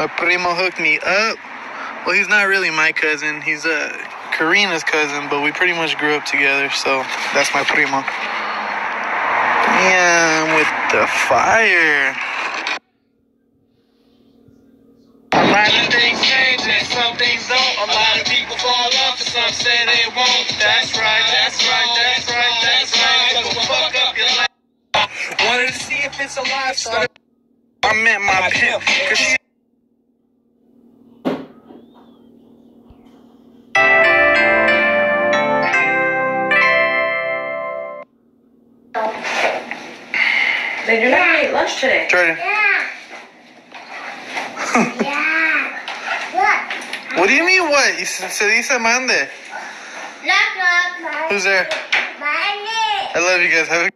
My primo hooked me up. Well, he's not really my cousin. He's uh, Karina's cousin, but we pretty much grew up together, so that's my primo. Damn, with the fire. A lot of things change and some things don't. A lot of people fall off and some say they won't. That's right, that's right, that's right, that's right. But fuck up your life. Wanted to see if it's a lifestyle. I met my pimp, cause she Did you not eat lunch today? Jordan. yeah. Look. What do you mean what? You s- Se dice mande. Look, look. Who's there? Money. I love you guys. Have a